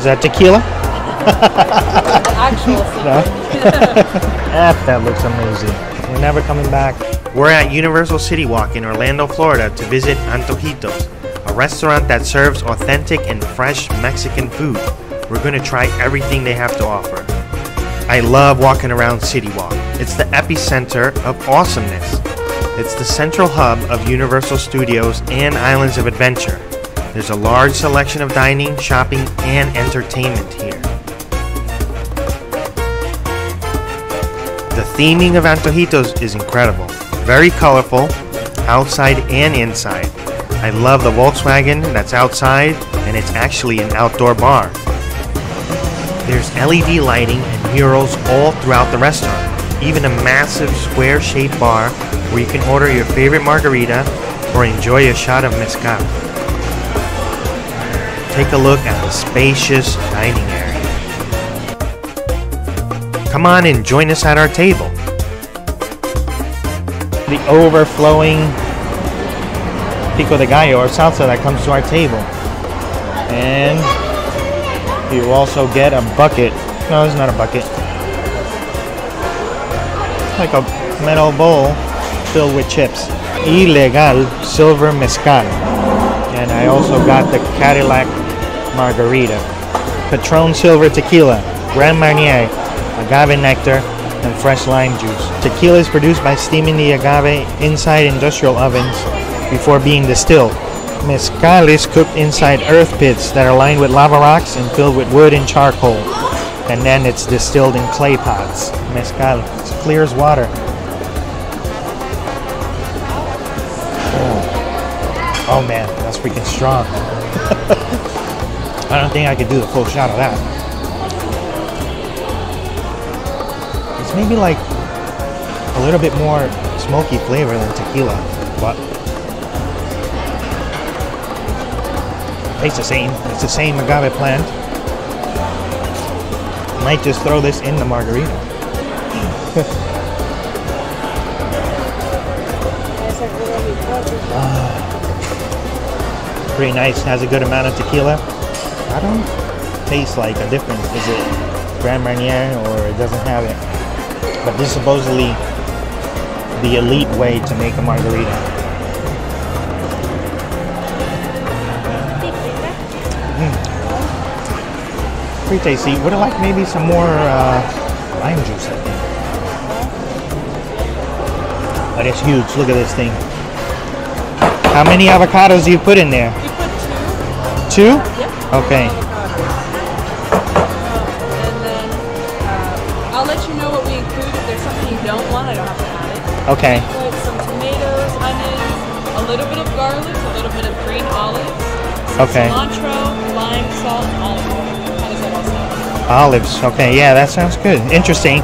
Is that tequila? Actual No. F, that looks amazing. We're never coming back. We're at Universal City Walk in Orlando, Florida to visit Antojitos, a restaurant that serves authentic and fresh Mexican food. We're going to try everything they have to offer. I love walking around City Walk. It's the epicenter of awesomeness. It's the central hub of Universal Studios and Islands of Adventure. There's a large selection of dining, shopping, and entertainment here. The theming of Antojitos is incredible. Very colorful, outside and inside. I love the Volkswagen that's outside, and it's actually an outdoor bar. There's LED lighting and murals all throughout the restaurant. Even a massive square shaped bar where you can order your favorite margarita or enjoy a shot of mezcal. Take a look at the spacious dining area. Come on and join us at our table. The overflowing pico de gallo or salsa that comes to our table. And you also get a bucket. No, it's not a bucket. Like a metal bowl filled with chips. Ilegal silver mezcal. And I also got the Cadillac margarita. Patron silver tequila. Grand Marnier. Agave nectar and fresh lime juice. Tequila is produced by steaming the agave inside industrial ovens before being distilled. Mezcal is cooked inside earth pits that are lined with lava rocks and filled with wood and charcoal. And then it's distilled in clay pots. Mezcal. It's clear as water. Oh, oh man, that's freaking strong. I don't think I could do the full shot of that. It's maybe like a little bit more smoky flavor than tequila, but Tastes the same. It's the same agave plant. Might just throw this in the margarita. Ah. Pretty nice. Has a good amount of tequila. I don't taste like a difference. Is it Grand Marnier or it doesn't have it? But this is supposedly the elite way to make a margarita. Pretty tasty. Would have liked maybe some more uh, lime juice. I think. But it's huge. Look at this thing. How many avocados do you put in there? You put two. Two? Yep. Okay. And then uh, I'll let you know what we include. If there's something you don't want, I don't have to add it. Okay. Put some tomatoes, onions, a little bit of garlic, a little bit of green olives, Okay. cilantro, lime, salt, and olive oil. How does that all sound? Olives. Okay. Yeah, that sounds good. Interesting.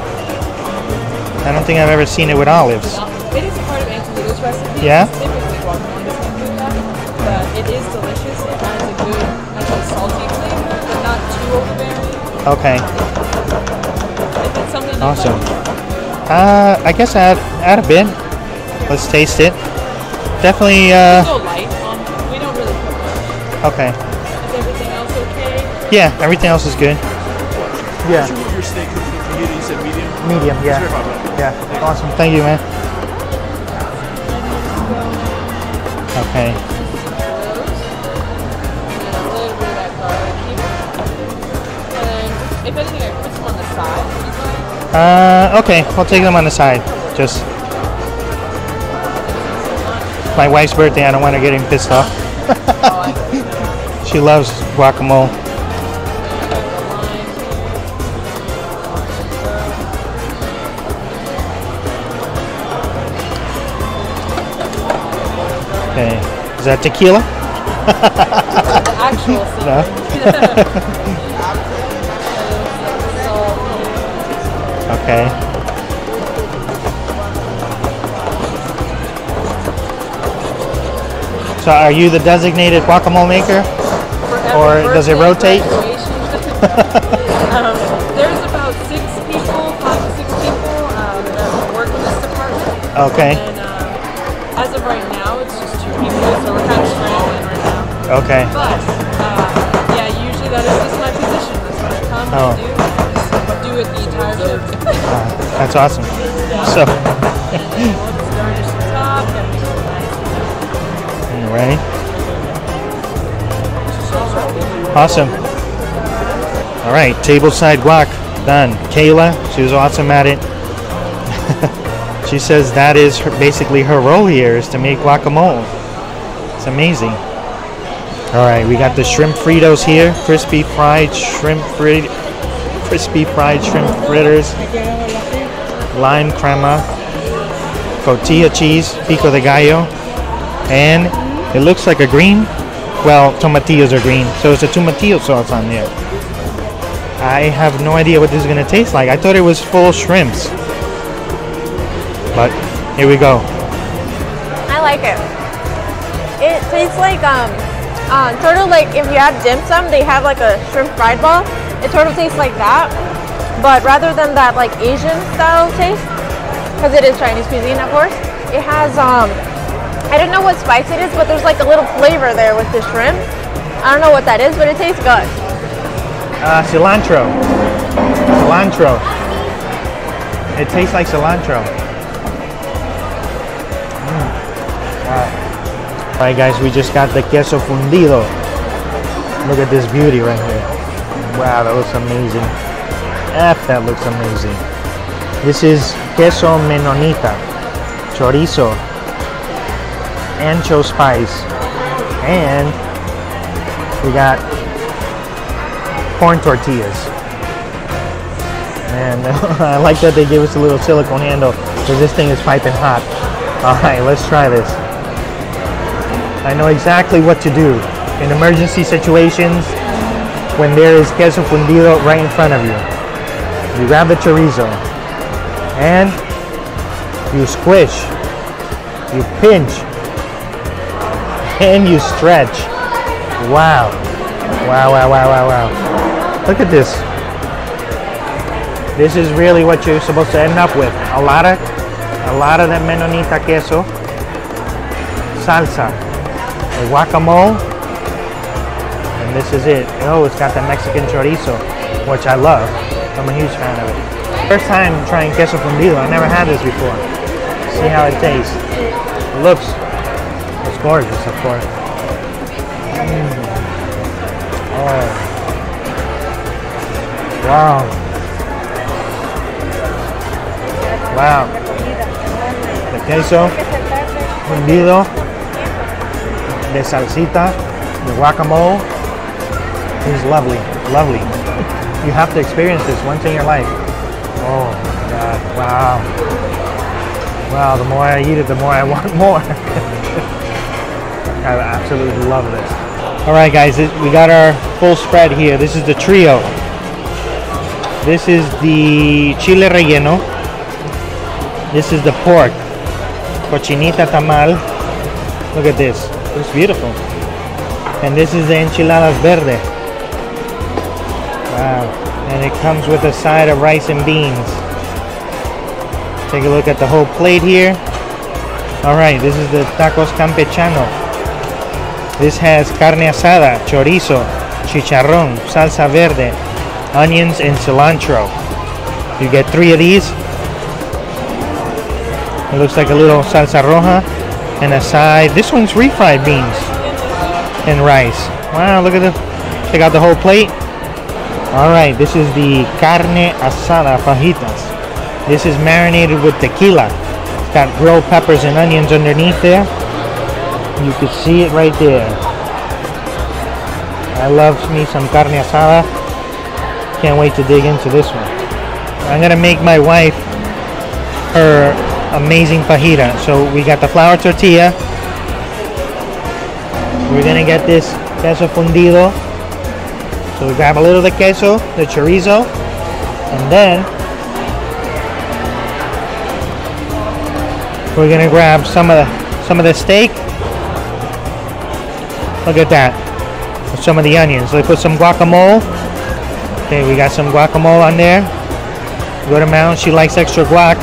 I don't think I've ever seen it with olives. It is part of Angelito's recipe. Yeah? Typically guacamole does not include that, but it is delicious. Okay. If it's something you Awesome. Uh, I guess add add a bit. Let's taste it. Definitely. Uh, light on. We don't really much. okay. Is everything else okay? Yeah. Everything else is good. Yeah. Did you want your steak cooked medium? You said medium? Medium. Yeah. Sure, Papa. Yeah. Awesome. Thank you, man. Okay. Anything, I put some on the side. if you'd like. Uh, okay. We'll take them on the side. Just my wife's birthday. I don't want to get him pissed off. I see that. She loves guacamole. Got the lime here. Okay. Is that tequila? Actual No. Okay. So are you the designated guacamole maker? Or does it rotate? um, there's about six people, five to six people um, that work in this department. Okay. And um, as of right now, it's just two people, so we're kind of struggling right now. Okay. But uh, yeah, usually that is just my position. something Oh. to do, Uh, that's awesome. So, nice. right. Awesome. All right, tableside guac done. Kayla, she was awesome at it. she says that is her, basically her role here is to make guacamole. It's amazing. All right, we got the shrimp Fritos here, crispy fried shrimp frit, crispy fried shrimp fritters, lime crema, cotija cheese, pico de gallo, and it looks like a green. Well, tomatillos are green, so it's a tomatillo sauce on there. I have no idea what this is gonna taste like. I thought it was full shrimps, but here we go. I like it. It tastes like um, uh, sort of like if you have dim sum, they have like a shrimp fried ball. It sort of tastes like that, but rather than that like Asian style taste, because it is Chinese cuisine, of course, it has um, I don't know what spice it is, but there's like a little flavor there with the shrimp. I don't know what that is, but it tastes good. Uh, cilantro. Cilantro. It tastes like cilantro. Mm. Wow. All right, guys, we just got the queso fundido. Look at this beauty right here. Wow, that looks amazing. F, that looks amazing. This is queso menonita, chorizo, ancho spice, and we got corn tortillas. And I like that they gave us a little silicone handle because this thing is piping hot. All right, let's try this. I know exactly what to do in emergency situations when there is queso fundido right in front of you. You grab the chorizo and you squish, you pinch, and you stretch. Wow. Wow, wow, wow, wow, wow. Look at this. This is really what you're supposed to end up with. A lot of, a lot of that menonita queso, salsa, guacamole, this is it. Oh, it's got that Mexican chorizo, which I love. I'm a huge fan of it. First time trying queso fundido. I never had this before. See how it tastes. It looks, it's gorgeous, of course. Mm. Oh. Wow. Wow. The queso fundido, de salsita, the guacamole is lovely, lovely. You have to experience this once in your life. Oh my God, wow. Wow, the more I eat it, the more I want more. I absolutely love this. All right, guys, we got our full spread here. This is the trio. This is the chile relleno. This is the pork, cochinita tamal. Look at this. It's beautiful. And this is the enchiladas verde. Wow. And it comes with a side of rice and beans. Take a look at the whole plate here. All right, this is the tacos campechano. This has carne asada, chorizo, chicharrón, salsa verde, onions, and cilantro. You get three of these. It looks like a little salsa roja and a side. This one's refried beans and rice. Wow, look at the, check out the whole plate. All right, this is the carne asada fajitas. This is marinated with tequila. It's got grilled peppers and onions underneath there. You can see it right there. I love me some carne asada. Can't wait to dig into this one. I'm gonna make my wife her amazing fajita. So we got the flour tortilla. We're gonna get this queso fundido. So we grab a little of the queso, the chorizo, and then we're gonna grab some of the some of the steak. Look at that. With some of the onions. So we put some guacamole. Okay, we got some guacamole on there. Good amount. She likes extra guac.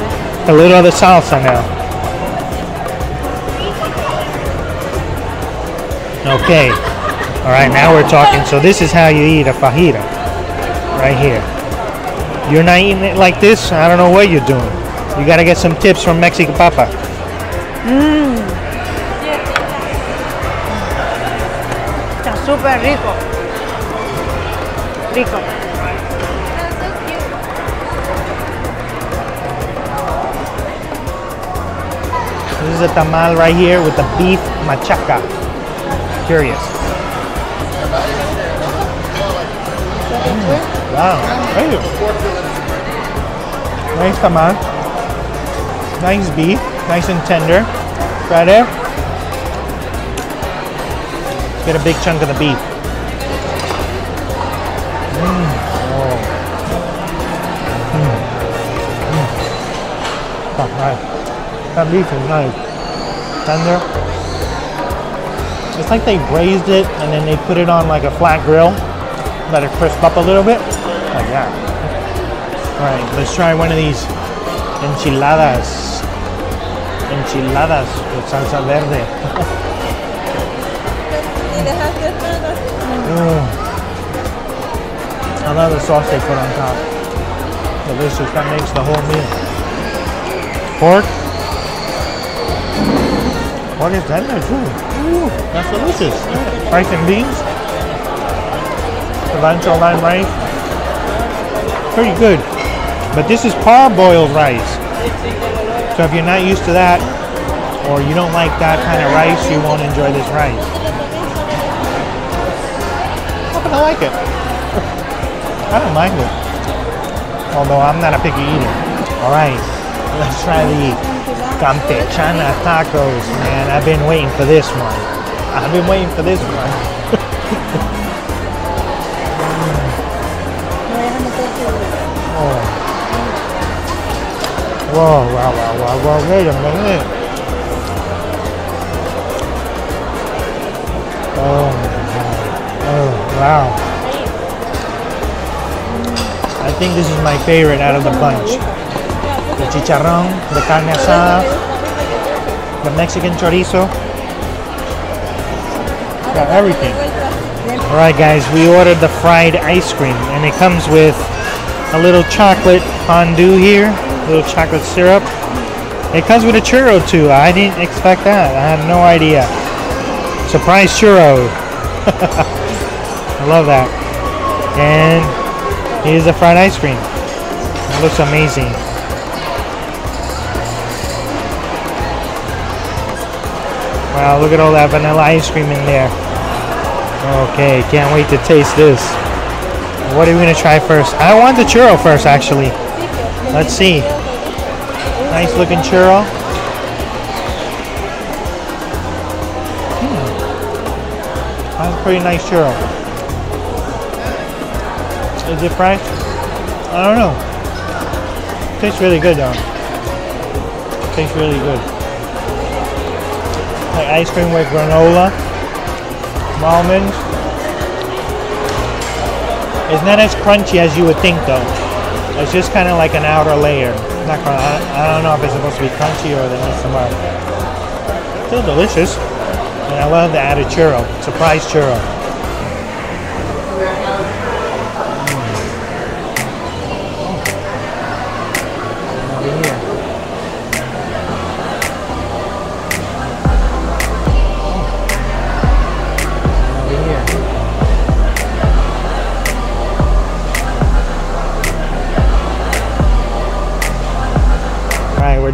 A little of the salsa now. Okay. All right, now we're talking. So this is how you eat a fajita. right here. You're not eating it like this. I don't know what you're doing. You gotta get some tips from Mexican Papa. Mmm. Está súper rico. Rico. This is a tamal right here with the beef machaca. Curious. Mm, wow. Hey. Nice tamal. Nice beef. Nice and tender. Right there. Get a big chunk of the beef. Mm, oh. Mm, mm. Oh, nice. That beef is nice. Tender. It's like they braised it and then they put it on like a flat grill. Let it crisp up a little bit. Like that. Alright, let's try one of these enchiladas. Enchiladas with salsa verde. Mm. I love the sauce they put on top. Delicious. That makes the whole meal. Pork. Pork is tender too. That's delicious. Rice and beans. Cilantro lime rice. Pretty good. But this is parboiled rice. So if you're not used to that, or you don't like that kind of rice, you won't enjoy this rice. I like it. I don't mind it. Although I'm not a picky eater. Alright, let's try the Campechana tacos, man. I've been waiting for this one. I've been waiting for this one. oh. Whoa, wow, wow, wow, wow, wait a minute. Oh my god. Oh, wow. I think this is my favorite out of the bunch. The chicharrón, the carne asada, the Mexican chorizo. Got everything. Alright guys, we ordered the fried ice cream and it comes with a little chocolate fondue here, a little chocolate syrup. It comes with a churro too. I didn't expect that. I had no idea. Surprise churro. I love that. And here's the fried ice cream. It looks amazing. Wow, look at all that vanilla ice cream in there. Okay, can't wait to taste this. What are we gonna try first? I want the churro first, actually. Let's see. Nice looking churro. Hmm. That's a pretty nice churro. Is it fried? I don't know. Tastes really good though. Tastes really good. Like ice cream with granola, almonds. It's not as crunchy as you would think though. It's just kind of like an outer layer. Not I, don't know if it's supposed to be crunchy or they need some more. Still delicious. And I love the added churro. Surprise churro.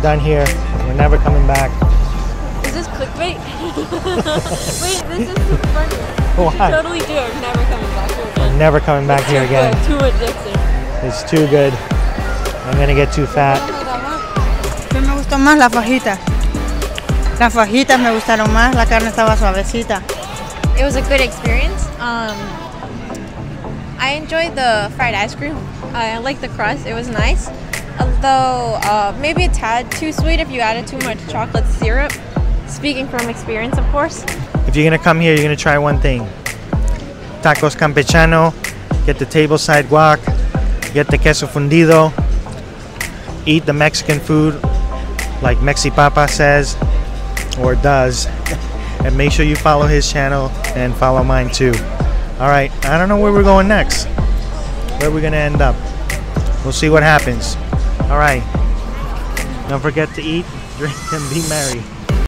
Done here. We're never coming back. Is this clickbait? Wait, this is funny. Why? Totally do. I'm never coming back here again. Never coming back here again. Too addicting. It's too good. I'm gonna get too fat. ¿Qué me gustó más? La fajita. Las fajitas me gustaron más, la carne estaba suavecita. It was a good experience. Um, I enjoyed the fried ice cream. I like the crust. It was nice. Although uh, maybe a tad too sweet if you added too much chocolate syrup. Speaking from experience, of course. If you're gonna come here, you're gonna try one thing. Tacos Campechano, get the tableside guac, get the queso fundido, eat the Mexican food like Mexi Papa says or does, and make sure you follow his channel and follow mine too. All right, I don't know where we're going next. where we're gonna end up. We'll see what happens. All right. Don't forget to eat, drink, and be merry.